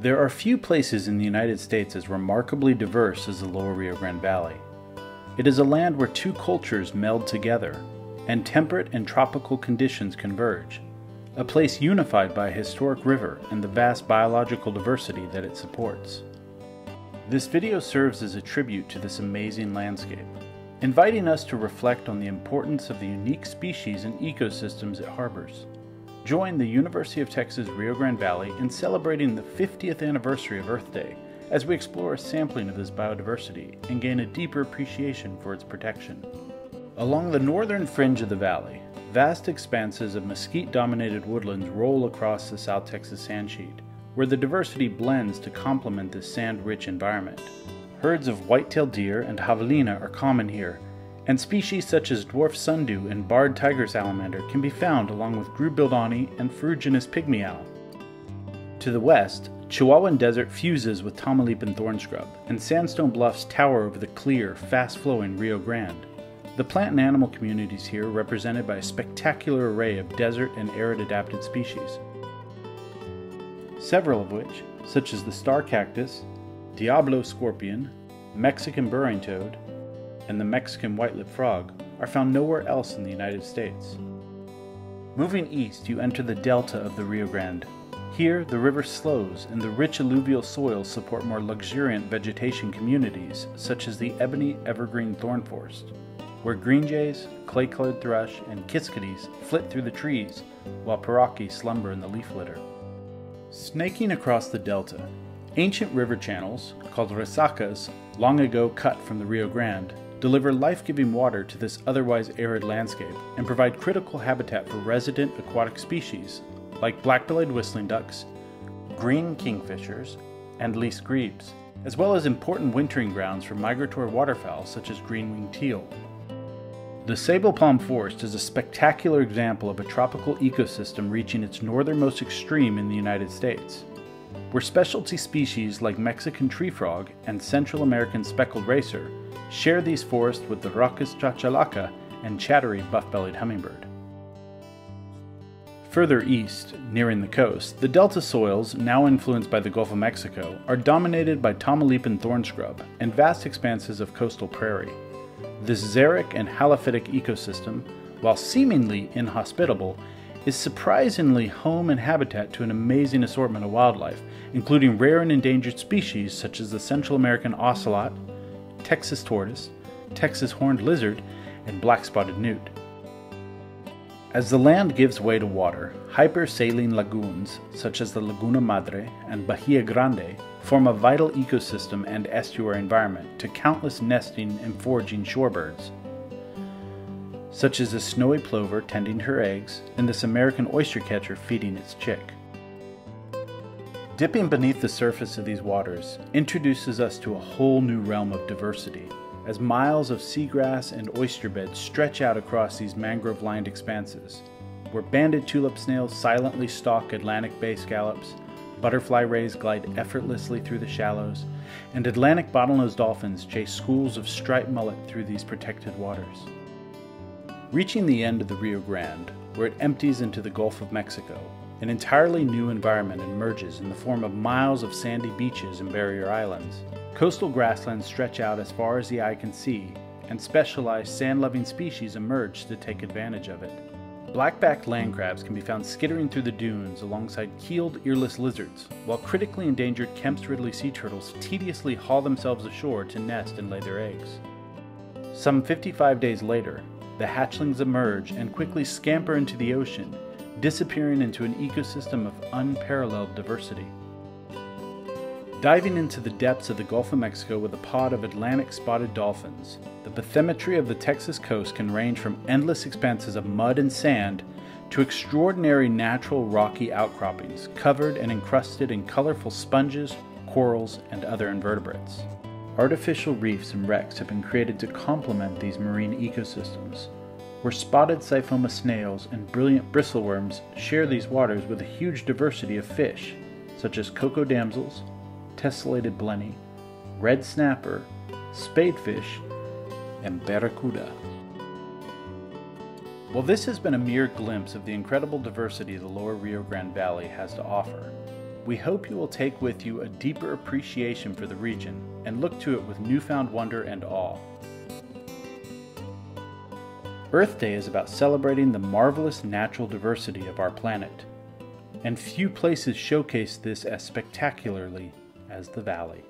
There are few places in the United States as remarkably diverse as the lower Rio Grande Valley. It is a land where two cultures meld together, and temperate and tropical conditions converge, a place unified by a historic river and the vast biological diversity that it supports. This video serves as a tribute to this amazing landscape, inviting us to reflect on the importance of the unique species and ecosystems it harbors. Join the University of Texas Rio Grande Valley in celebrating the 50th anniversary of Earth Day as we explore a sampling of this biodiversity and gain a deeper appreciation for its protection. Along the northern fringe of the valley, vast expanses of mesquite dominated woodlands roll across the South Texas sand sheet, where the diversity blends to complement this sand rich environment. Herds of white-tailed deer and javelina are common here, and species such as dwarf sundew and barred tiger salamander can be found along with grubildani and ferruginous pygmy owl. To the west, Chihuahuan Desert fuses with Tamaulipan thorn scrub, and sandstone bluffs tower over the clear, fast-flowing Rio Grande. The plant and animal communities here are represented by a spectacular array of desert and arid adapted species, several of which, such as the star cactus, Diablo scorpion, Mexican burrowing toad, and the Mexican white-lipped frog, are found nowhere else in the United States. Moving east, you enter the delta of the Rio Grande. Here, the river slows and the rich alluvial soils support more luxuriant vegetation communities, such as the ebony evergreen thorn forest, where green jays, clay-colored thrush, and kiskadees flit through the trees, while pauraque slumber in the leaf litter. Snaking across the delta, ancient river channels, called resacas, long ago cut from the Rio Grande, deliver life-giving water to this otherwise arid landscape and provide critical habitat for resident aquatic species like black-bellied whistling ducks, green kingfishers, and least grebes, as well as important wintering grounds for migratory waterfowl such as green-winged teal. The Sabal Palm Forest is a spectacular example of a tropical ecosystem reaching its northernmost extreme in the United States, where specialty species like Mexican tree frog and Central American speckled racer share these forests with the Rhacus chachalaca and chattery buff-bellied hummingbird. Further east, nearing the coast, the delta soils, now influenced by the Gulf of Mexico, are dominated by Tamaulipan thorn scrub and vast expanses of coastal prairie. This xeric and halophytic ecosystem, while seemingly inhospitable, is surprisingly home and habitat to an amazing assortment of wildlife, including rare and endangered species such as the Central American ocelot, Texas tortoise, Texas horned lizard, and black spotted newt. As the land gives way to water, hypersaline lagoons, such as the Laguna Madre and Bahia Grande, form a vital ecosystem and estuary environment to countless nesting and foraging shorebirds, such as the snowy plover tending her eggs and this American oystercatcher feeding its chick. Dipping beneath the surface of these waters introduces us to a whole new realm of diversity as miles of seagrass and oyster beds stretch out across these mangrove lined expanses, where banded tulip snails silently stalk Atlantic bay scallops, butterfly rays glide effortlessly through the shallows, and Atlantic bottlenose dolphins chase schools of striped mullet through these protected waters. Reaching the end of the Rio Grande, where it empties into the Gulf of Mexico, an entirely new environment emerges in the form of miles of sandy beaches and barrier islands. Coastal grasslands stretch out as far as the eye can see, and specialized sand-loving species emerge to take advantage of it. Black-backed land crabs can be found skittering through the dunes alongside keeled earless lizards, while critically endangered Kemp's Ridley sea turtles tediously haul themselves ashore to nest and lay their eggs. Some 55 days later, the hatchlings emerge and quickly scamper into the ocean, disappearing into an ecosystem of unparalleled diversity. Diving into the depths of the Gulf of Mexico with a pod of Atlantic spotted dolphins, the bathymetry of the Texas coast can range from endless expanses of mud and sand to extraordinary natural rocky outcroppings covered and encrusted in colorful sponges, corals, and other invertebrates. Artificial reefs and wrecks have been created to complement these marine ecosystems, where spotted cyphomas snails and brilliant bristleworms share these waters with a huge diversity of fish, such as cocoa damsels, tessellated blenny, red snapper, spadefish, and barracuda. While this has been a mere glimpse of the incredible diversity the lower Rio Grande Valley has to offer, we hope you will take with you a deeper appreciation for the region and look to it with newfound wonder and awe. Earth Day is about celebrating the marvelous natural diversity of our planet, and few places showcase this as spectacularly as the Valley.